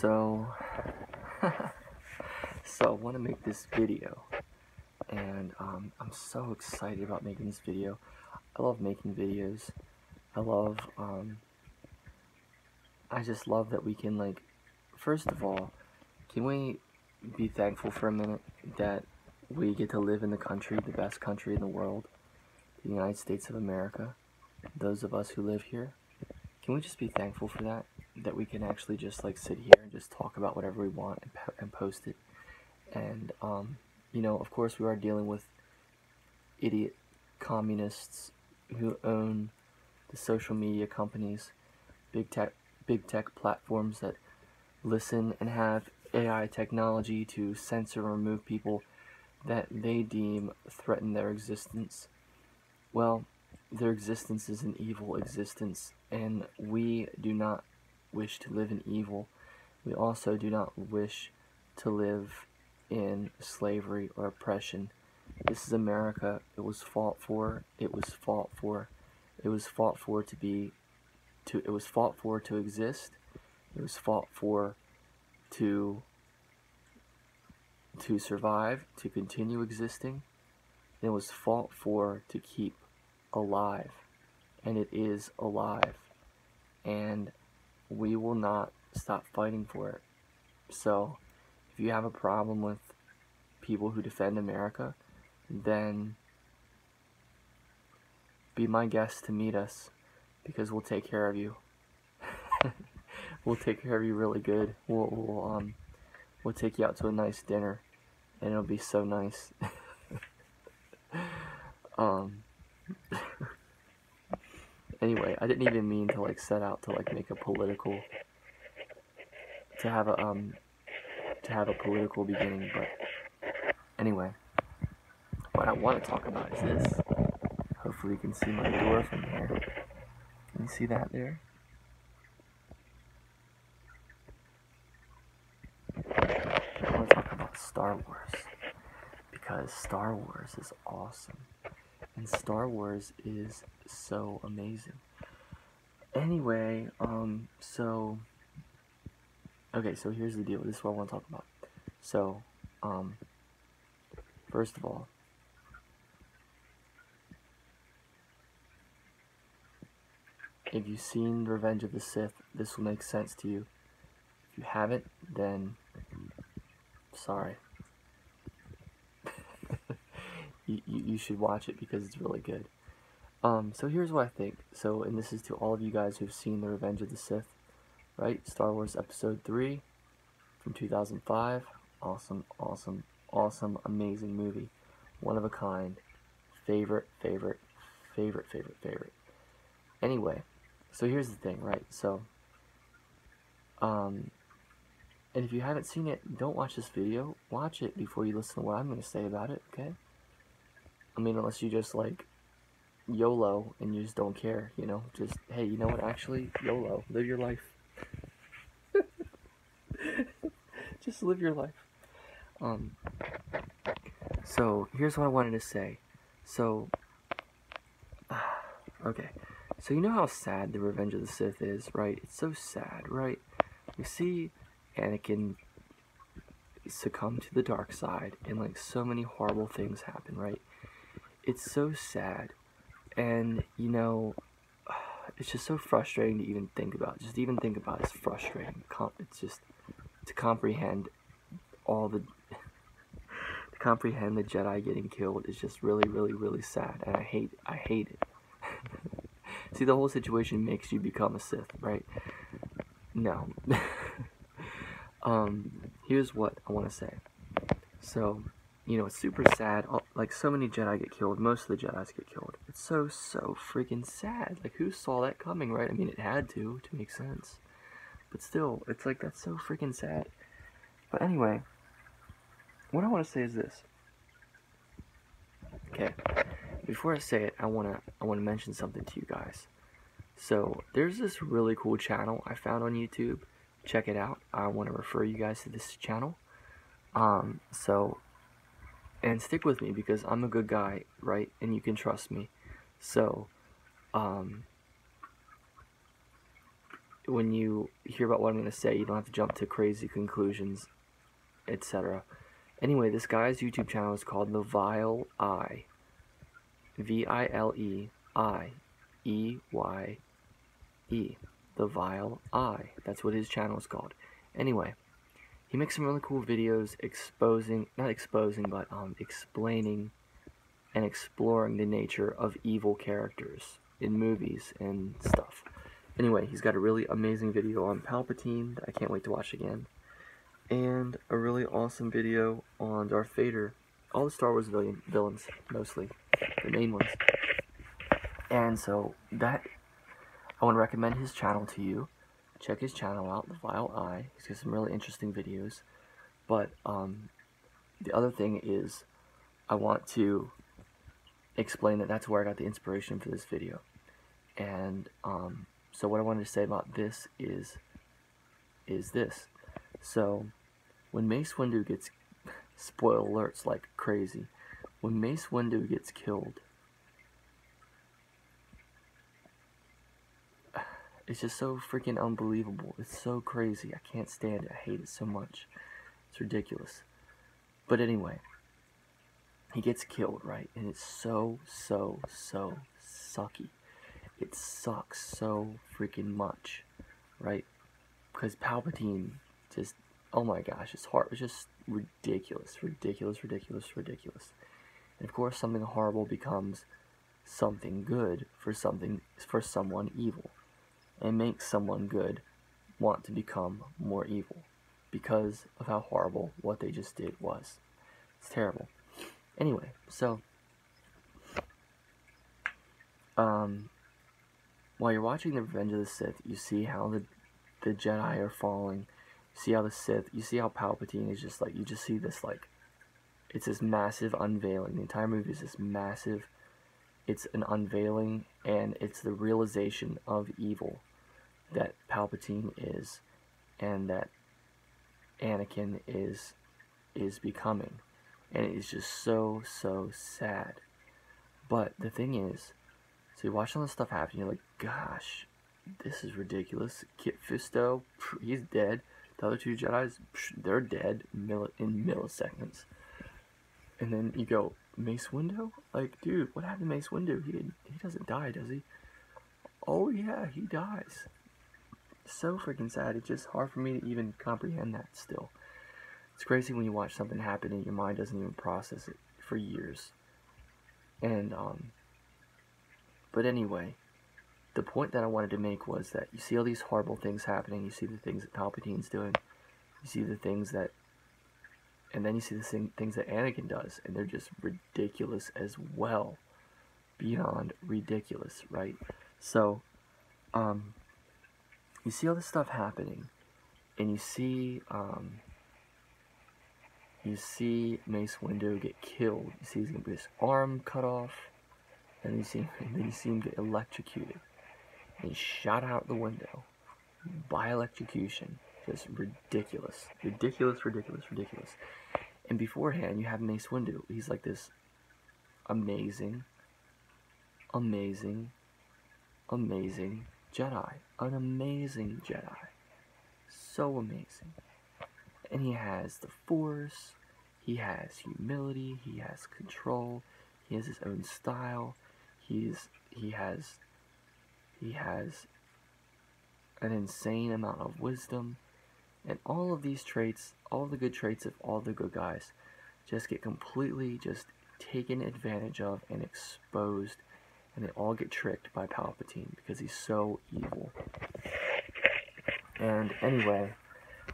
So, so I want to make this video, and um, I'm so excited about making this video. I love making videos. I love, um, I just love that we can like, first of all, can we be thankful for a minute that we get to live in the country, the best country in the world, the United States of America. Those of us who live here, can we just be thankful for that? That we can actually just like sit here and just talk about whatever we want and, po- and post it. And, um, you know, of course, we are dealing with idiot communists who own the social media companies, big tech, big tech platforms that listen and have AI technology to censor and remove people that they deem threaten their existence. Well, their existence is an evil existence, and we do not wish to live in evil. We also do not wish to live in slavery or oppression. This is America. It was fought for. It was fought for. It was fought for to be to it was fought for to exist. It was fought for to to survive, to continue existing. It was fought for to keep alive. And it is alive. And we will not stop fighting for it. So, if you have a problem with people who defend America, then be my guest to meet us because we'll take care of you. we'll take care of you really good. We'll, we'll um we'll take you out to a nice dinner and it'll be so nice. um anyway, I didn't even mean to like set out to like make a political to have a um to have a political beginning, but anyway, what I want to talk about is this. Hopefully you can see my door from here. Can you see that there? I want to talk about Star Wars because Star Wars is awesome and Star Wars is so amazing. Anyway, um, so okay, so here's the deal. This is what I want to talk about. So, um, first of all, if you've seen Revenge of the Sith, this will make sense to you. If you haven't, then sorry. You, you, should watch it because it's really good. Um, so here's what I think. So, and this is to all of you guys who've seen The Revenge of the Sith, right? Star Wars Episode 3 from 2005. Awesome, awesome, awesome, amazing movie. One of a kind. Favorite, favorite, favorite, favorite, favorite. Anyway, so here's the thing, right? So, um, and if you haven't seen it, don't watch this video. Watch it before you listen to what I'm going to say about it, okay? I mean, unless you just like YOLO and you just don't care, you know? Just, hey, you know what? Actually, YOLO. Live your life. just live your life. Um, so, here's what I wanted to say. So, okay. So, you know how sad the Revenge of the Sith is, right? It's so sad, right? We see Anakin succumb to the dark side and like so many horrible things happen, right? It's so sad. And you know, it's just so frustrating to even think about. Just even think about it, it's frustrating. It's just to comprehend all the to comprehend the Jedi getting killed is just really, really, really sad, and I hate I hate it. See, the whole situation makes you become a Sith, right? No. um, here's what I want to say. So, you know, it's super sad. Like, so many Jedi get killed. Most of the Jedi's get killed. It's so, so freaking sad. Like, who saw that coming, right? I mean, it had to, to make sense. But still, it's like, that's so freaking sad. But anyway, what I want to say is this. Okay, before I say it, I wanna I wanna mention something to you guys. So there's this really cool channel I found on YouTube. Check it out. I want to refer you guys to this channel. Um, so and stick with me because I'm a good guy, right? And you can trust me. So, um, when you hear about what I'm going to say, you don't have to jump to crazy conclusions, etc. Anyway, this guy's YouTube channel is called The Vile Eye. V I L E I E Y E. The Vile Eye. That's what his channel is called. Anyway, he makes some really cool videos exposing, not exposing, but um, explaining and exploring the nature of evil characters in movies and stuff. Anyway, he's got a really amazing video on Palpatine that I can't wait to watch again. And a really awesome video on Darth Vader. All the Star Wars villain, villains, mostly. The main ones. And so, that, I want to recommend his channel to you. Check his channel out, The Vile Eye. He's got some really interesting videos. But, um, the other thing is, I want to explain that that's where I got the inspiration for this video. And, um, so what I wanted to say about this is, is this. So, when Mace Windu gets, spoil alerts like crazy, when Mace Windu gets killed, it's just so freaking unbelievable. It's so crazy. I can't stand it. I hate it so much. It's ridiculous. But anyway, he gets killed, right? And it's so, so, so sucky it sucks so freaking much, right? Because Palpatine just, oh my gosh, his heart was just ridiculous, ridiculous, ridiculous, ridiculous. And of course, something horrible becomes something good for something for someone evil, and makes someone good want to become more evil because of how horrible what they just did was. It's terrible. Anyway, so um, while you're watching the Revenge of the Sith, you see how the the Jedi are falling. You see how the Sith, you see how Palpatine is just like you just see this like it's this massive unveiling. The entire movie is this massive it's an unveiling and it's the realization of evil that Palpatine is and that Anakin is is becoming. And it is just so so sad. But the thing is, so you watch all this stuff happen, you're like, gosh, this is ridiculous. Kit Fisto, he's dead. The other two Jedi's, they're dead in milliseconds. And then you go, Mace Windu? Like, dude, what happened to Mace Windu? He didn't, he doesn't die, does he? Oh yeah, he dies. So freaking sad. It's just hard for me to even comprehend that still. It's crazy when you watch something happen and your mind doesn't even process it for years. And um, but anyway, the point that I wanted to make was that you see all these horrible things happening, you see the things that Palpatine's doing, you see the things that, and then you see the same things that Anakin does, and they're just ridiculous as well. Beyond ridiculous, right? So, um, you see all this stuff happening, and you see, um, you see Mace Windu get killed. You see he's gonna his arm cut off and he seemed, and then he seemed get electrocuted. And shot out the window by electrocution. Just ridiculous. Ridiculous, ridiculous, ridiculous. And beforehand, you have Mace Windu. He's like this amazing, amazing, amazing Jedi. An amazing Jedi. So amazing. And he has the Force, he has humility, he has control, he has his own style, he's he has he has an insane amount of wisdom and all of these traits all the good traits of all the good guys just get completely just taken advantage of and exposed and they all get tricked by Palpatine because he's so evil and anyway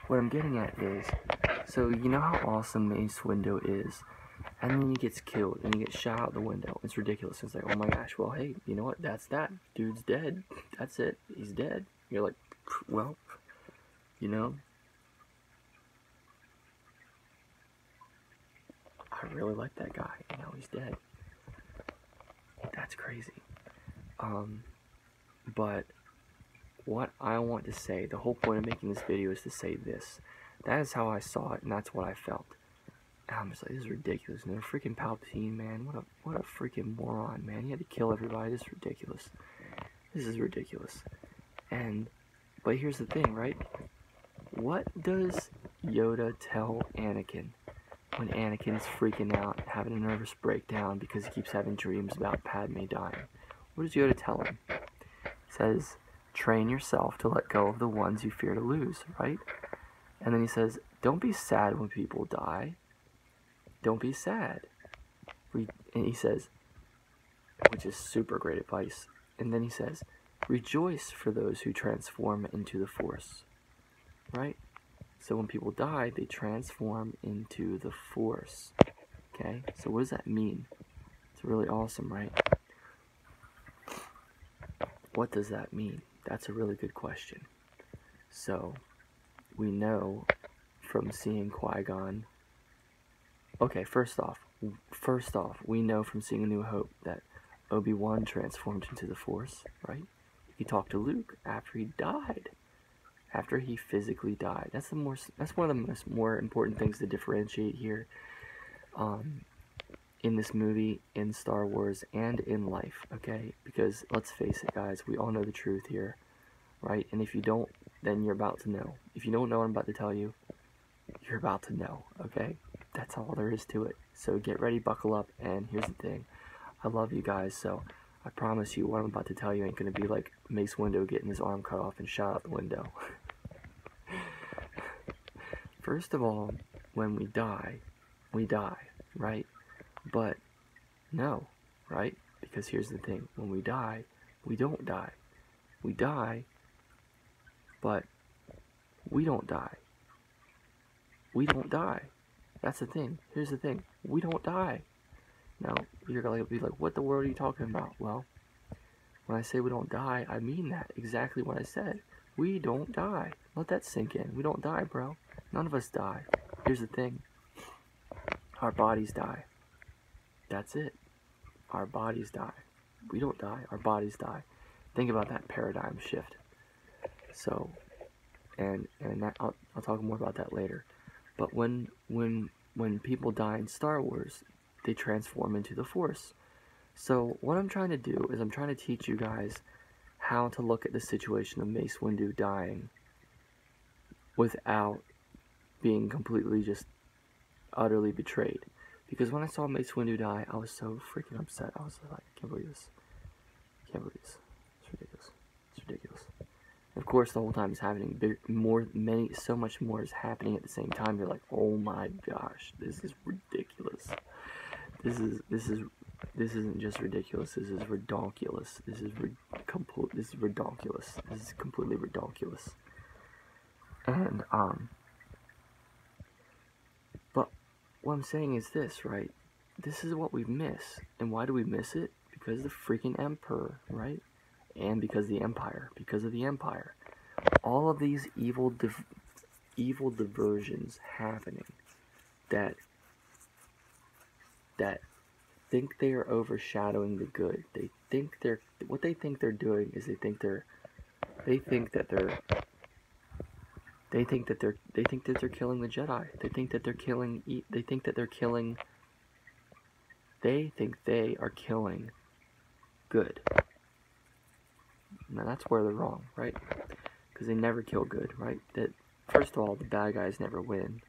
what I'm getting at is so you know how awesome Mace Windu is and then he gets killed and he gets shot out the window. It's ridiculous. It's like, oh my gosh, well, hey, you know what? That's that. Dude's dead. That's it. He's dead. You're like, well, you know, I really like that guy. You know, he's dead. That's crazy. Um, but what I want to say, the whole point of making this video is to say this. That is how I saw it, and that's what I felt. I'm just like, this is ridiculous. And they're freaking Palpatine, man. What a what a freaking moron, man. He had to kill everybody. This is ridiculous. This is ridiculous. And But here's the thing, right? What does Yoda tell Anakin when Anakin's freaking out, having a nervous breakdown because he keeps having dreams about Padme dying? What does Yoda tell him? He says, train yourself to let go of the ones you fear to lose, right? And then he says, don't be sad when people die. Don't be sad. and he says, which is super great advice. And then he says, rejoice for those who transform into the Force. Right? So when people die, they transform into the Force. Okay? So what does that mean? It's really awesome, right? What does that mean? That's a really good question. So, we know from seeing Qui-Gon. Okay, first off, first off, we know from seeing A New Hope that Obi-Wan transformed into the Force, right? He talked to Luke after he died. After he physically died. That's the more that's one of the most more important things to differentiate here. Um, in this movie, in Star Wars, and in life, okay? Because let's face it, guys, we all know the truth here, right? And if you don't, then you're about to know. If you don't know what I'm about to tell you, you're about to know, okay? That's all there is to it. So get ready, buckle up, and here's the thing. I love you guys, so I promise you what I'm about to tell you ain't gonna be like Mace Windu getting his arm cut off and shot out the window. First of all, when we die, we die, right? But no, right? Because here's the thing when we die, we don't die. We die, but we don't die. We don't die. That's the thing. Here's the thing we don't die. Now, you're going to be like, what the world are you talking about? Well, when I say we don't die, I mean that. Exactly what I said. We don't die. Let that sink in. We don't die, bro. None of us die. Here's the thing. Our bodies die. That's it. Our bodies die. We don't die. Our bodies die. Think about that paradigm shift. So, and and that, I'll, I'll talk more about that later. But when when when people die in Star Wars, they transform into the Force. So what I'm trying to do is I'm trying to teach you guys how to look at the situation of Mace Windu dying without being completely just utterly betrayed. Because when I saw Mace Windu die, I was so freaking upset. I was like, I can't believe this. I can't believe this. It's ridiculous. It's ridiculous. Of course, the whole time is happening. More, many, so much more is happening at the same time. You're like, oh my gosh, this is ridiculous. This is this is this isn't just ridiculous. This is redonkulous. This is re- complete. This is. This is completely redonkulous. And um. But what I'm saying is this, right? This is what we miss, and why do we miss it? Because the freaking emperor, right? And because the empire, because of the empire, all of these evil, div- evil diversions happening that that think they are overshadowing the good. They think they're what they think they're doing is they think they're they think that they're they think that they're they think that they're killing the Jedi. They think that they're killing they think that they're killing they think they are killing good. Now that's where they're wrong, right? Because they never kill good, right? That first of all, the bad guys never win.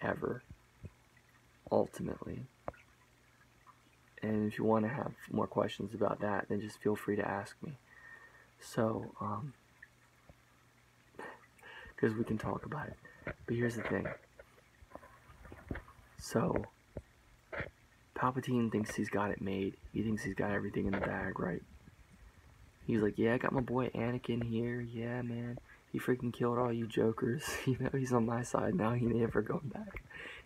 Ever ultimately. And if you want to have more questions about that, then just feel free to ask me. So, um, because we can talk about it. But here's the thing. So, Palpatine thinks he's got it made. He thinks he's got everything in the bag, right? He's like, yeah, I got my boy Anakin here. Yeah, man. He freaking killed all you jokers. you know, he's on my side now. He ain't ever going back.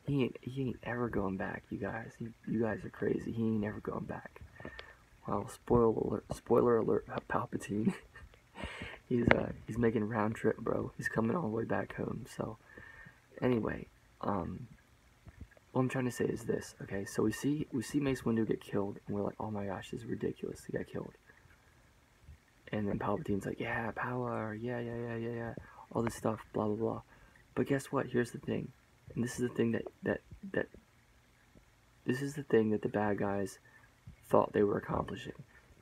He ain't, he ain't ever going back, you guys. He, you guys are crazy. He ain't ever going back. Well, spoiler alert, spoiler alert, Palpatine. he's uh he's making round trip, bro. He's coming all the way back home. So, anyway, um, what I'm trying to say is this. Okay, so we see we see Mace Windu get killed, and we're like, oh my gosh, this is ridiculous. He got killed. And then Palpatine's like, yeah, power, yeah, yeah, yeah, yeah, yeah, all this stuff, blah blah blah. But guess what? Here's the thing. And this is the thing that, that, that, this is the thing that the bad guys thought they were accomplishing.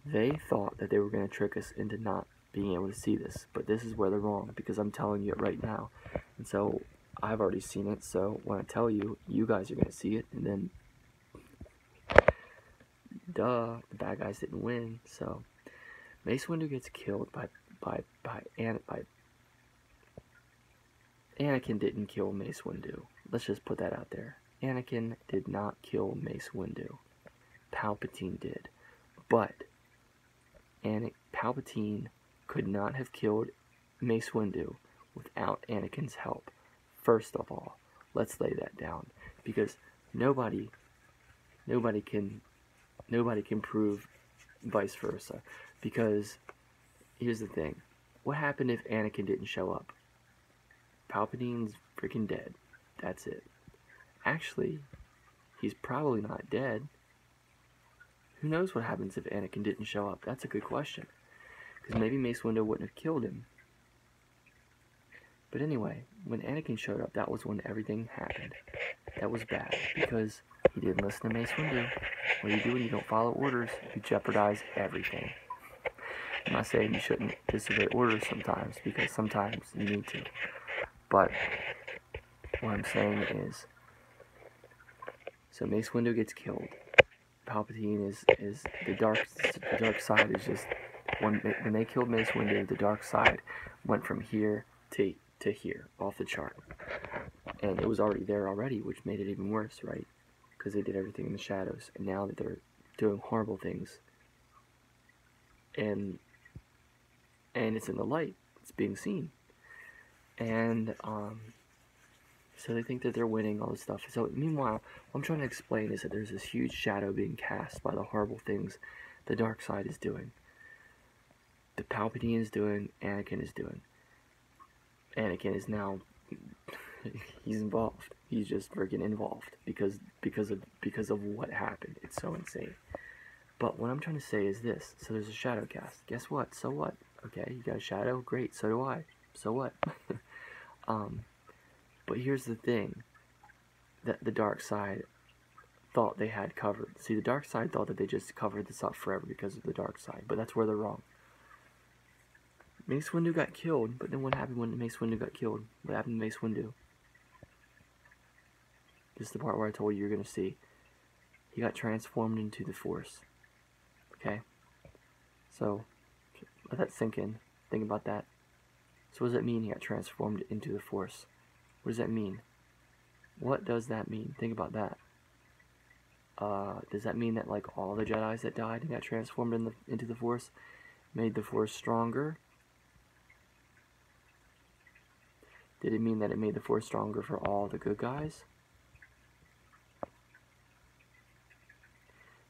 They thought that they were going to trick us into not being able to see this, but this is where they're wrong because I'm telling you it right now. And so I've already seen it, so when I tell you, you guys are going to see it, and then duh, the bad guys didn't win. So Mace Windu gets killed by by by An by Anakin didn't kill Mace Windu. Let's just put that out there. Anakin did not kill Mace Windu. Palpatine did. But Anakin, Palpatine could not have killed Mace Windu without Anakin's help. First of all, let's lay that down because nobody nobody can nobody can prove vice versa because here's the thing. What happened if Anakin didn't show up? Palpatine's freaking dead. That's it. Actually, he's probably not dead. Who knows what happens if Anakin didn't show up? That's a good question. Because maybe Mace Windu wouldn't have killed him. But anyway, when Anakin showed up, that was when everything happened. That was bad, because he didn't listen to Mace Windu. What do you do when you don't follow orders? You jeopardize everything. I'm not saying you shouldn't disobey orders sometimes, because sometimes you need to. But what I'm saying is, so Mace Windu gets killed. Palpatine is is the dark the dark side is just when when they killed Mace Windu, the dark side went from here to to here off the chart, and it was already there already, which made it even worse, right? Because they did everything in the shadows, and now that they're doing horrible things, and and it's in the light, it's being seen, and um, so they think that they're winning all this stuff. So meanwhile, what I'm trying to explain is that there's this huge shadow being cast by the horrible things the dark side is doing. The Palpatine is doing, Anakin is doing. Anakin is now he's involved. He's just freaking involved because because of because of what happened. It's so insane. But what I'm trying to say is this. So there's a shadow cast. Guess what? So what? Okay, you got a shadow? Great, so do I. So what? um but here's the thing that the dark side thought they had covered. See, the dark side thought that they just covered this up forever because of the dark side, but that's where they're wrong. Mace Windu got killed, but then what happened when Mace Windu got killed? What happened to Mace Windu? This is the part where I told you you're going to see. He got transformed into the Force. Okay? So, let that sink in. Think about that. So what does that mean he got transformed into the Force? What does that mean? What does that mean? Think about that. Uh, does that mean that like all the Jedi's that died and got transformed in the, into the Force made the Force stronger? Did it mean that it made the Force stronger for all the good guys?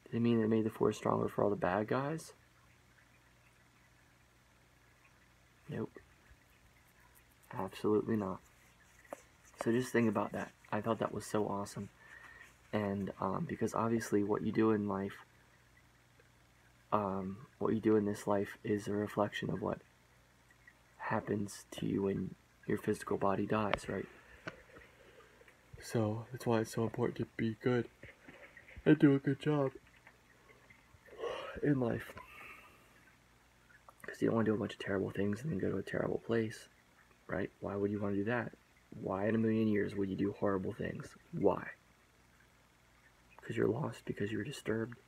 Did it mean that it made the Force stronger for all the bad guys? Nope. Absolutely not. So just think about that. I thought that was so awesome. And um, because obviously what you do in life, um, what you do in this life is a reflection of what happens to you when your physical body dies, right? So that's why it's so important to be good and do a good job in life. Because you don't want to do a bunch of terrible things and then go to a terrible place, right? Why would you want to do that? Why in a million years would you do horrible things? Why? Because you're lost, because you were disturbed.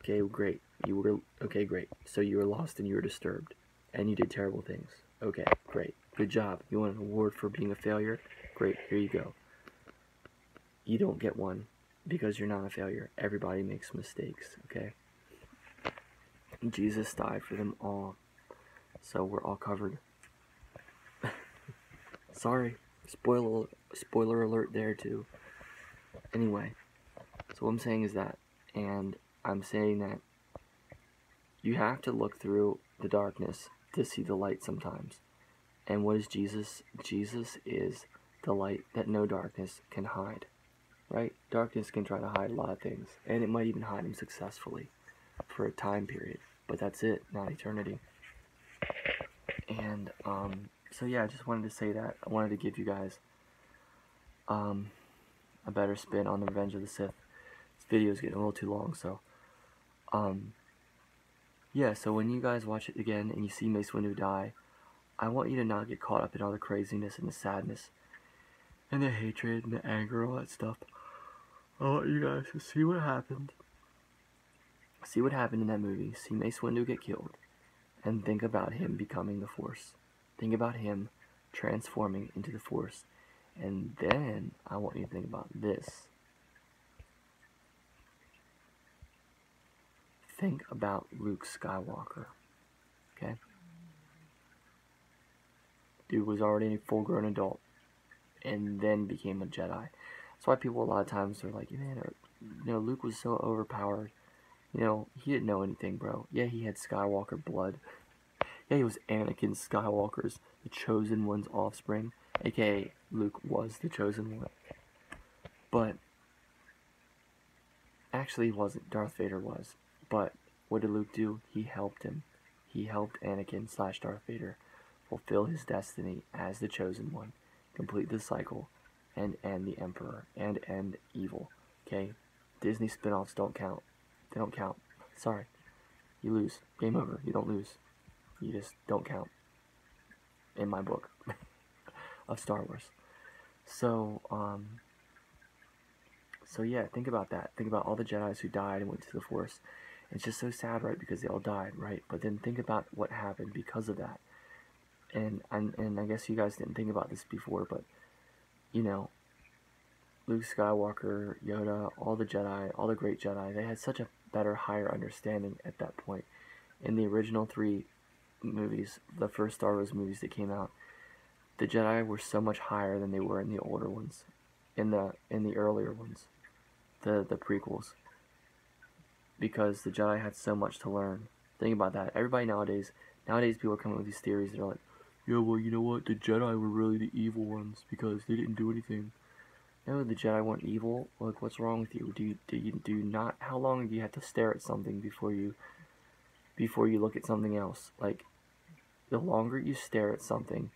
Okay, great. You were okay, great. So you were lost and you were disturbed, and you did terrible things. Okay, great. Good job. You want an award for being a failure? Great. Here you go. You don't get one because you're not a failure. Everybody makes mistakes. Okay. Jesus died for them all, so we're all covered. Sorry. Spoiler spoiler alert there too. Anyway, so what I'm saying is that, and I'm saying that you have to look through the darkness to see the light sometimes. And what is Jesus? Jesus is the light that no darkness can hide. Right? Darkness can try to hide a lot of things, and it might even hide them successfully for a time period, but that's it, not eternity. And um, so yeah, I just wanted to say that. I wanted to give you guys um, a better spin on the Revenge of the Sith. This video is getting a little too long, so um, yeah, so when you guys watch it again and you see Mace Windu die, I want you to not get caught up in all the craziness and the sadness and the hatred and the anger, all that stuff. I want you guys to see what happened. See what happened in that movie. See Mace Windu get killed. And think about him becoming the Force. Think about him transforming into the Force. And then I want you to think about this. Think about Luke Skywalker. Okay? Dude was already a full grown adult and then became a Jedi. That's why people a lot of times are like, man, uh, you know, Luke was so overpowered. You know, he didn't know anything, bro. Yeah, he had Skywalker blood. Yeah, he was Anakin Skywalker's, the chosen one's offspring. AKA, Luke was the chosen one. But, actually, he wasn't. Darth Vader was. But, what did Luke do? He helped him. He helped Anakin slash Darth Vader fulfill his destiny as the chosen one, complete the cycle, and end the Emperor, and end evil. Okay? Disney spin-offs don't count. They don't count. Sorry. You lose. Game over. You don't lose. You just don't count. In my book of Star Wars. So, um, so yeah, think about that. Think about all the Jedi's who died and went to the Force. It's just so sad, right? Because they all died, right? But then think about what happened because of that. And and and I guess you guys didn't think about this before, but you know, Luke Skywalker, Yoda, all the Jedi, all the great Jedi, they had such a better, higher understanding at that point. In the original three movies, the first Star Wars movies that came out, the Jedi were so much higher than they were in the older ones, in the in the earlier ones, the the prequels. Because the Jedi had so much to learn. Think about that. Everybody nowadays, nowadays people are coming with these theories that are like, yeah, well, you know what? The Jedi were really the evil ones because they didn't do anything. No, the Jedi weren't evil. Like, what's wrong with you? Do you, do you do not? How long do you have to stare at something before you before you look at something else? Like, the longer you stare at something,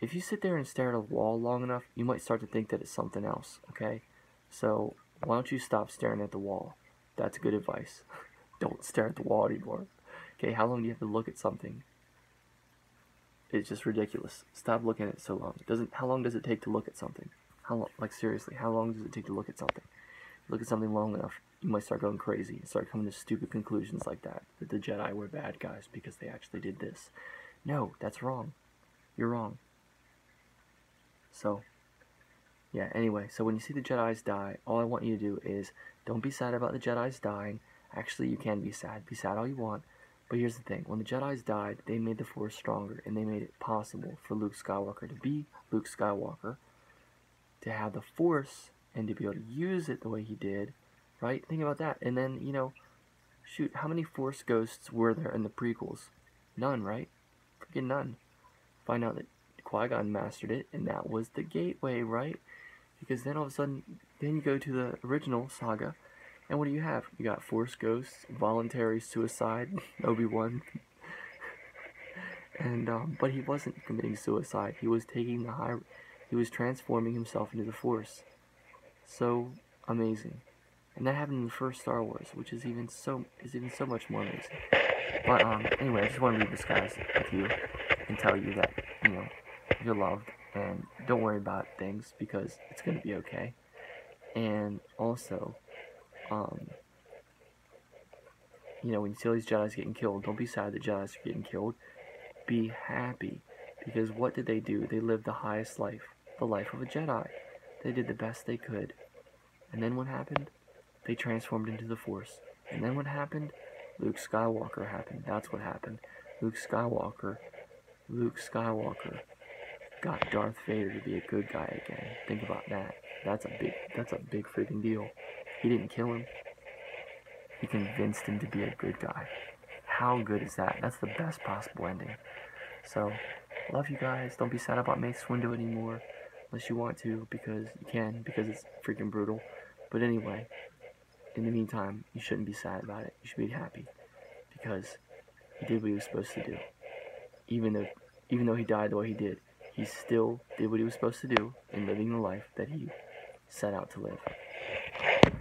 if you sit there and stare at a wall long enough, you might start to think that it's something else. Okay, so why don't you stop staring at the wall? That's good advice. don't stare at the wall anymore. Okay, how long do you have to look at something? It's just ridiculous. Stop looking at it so long. It doesn't. How long does it take to look at something? How long? Like seriously, how long does it take to look at something? Look at something long enough, you might start going crazy and start coming to stupid conclusions like that. That the Jedi were bad guys because they actually did this. No, that's wrong. You're wrong. So, yeah. Anyway, so when you see the Jedi's die, all I want you to do is don't be sad about the Jedi's dying. Actually, you can be sad. Be sad all you want. But here's the thing, when the Jedi's died, they made the Force stronger, and they made it possible for Luke Skywalker to be Luke Skywalker, to have the Force, and to be able to use it the way he did, right? Think about that. And then, you know, shoot, how many Force ghosts were there in the prequels? None, right? Freaking none. Find out that Qui-Gon mastered it, and that was the gateway, right? Because then all of a sudden, then you go to the original saga, and what do you have? You got Force Ghosts, Voluntary Suicide, Obi-Wan. and, um, but he wasn't committing suicide. He was taking the high, he was transforming himself into the Force. So amazing. And that happened in the first Star Wars, which is even so, is even so much more amazing. But, um, anyway, I just want to leave this, guys, with you and tell you that, you know, you're loved and don't worry about things because it's going to be okay. And also, um, you know, when you see all these Jedi's getting killed, don't be sad that Jedi's are getting killed. Be happy. Because what did they do? They lived the highest life. The life of a Jedi. They did the best they could. And then what happened? They transformed into the Force. And then what happened? Luke Skywalker happened. That's what happened. Luke Skywalker, Luke Skywalker got Darth Vader to be a good guy again. Think about that. That's a big, that's a big freaking deal. He didn't kill him. He convinced him to be a good guy. How good is that? That's the best possible ending. So, love you guys. Don't be sad about Mace Windu anymore. Unless you want to, because you can, because it's freaking brutal. But anyway, in the meantime, you shouldn't be sad about it. You should be happy. Because he did what he was supposed to do. Even though even though he died the way he did, he still did what he was supposed to do in living the life that he set out to live.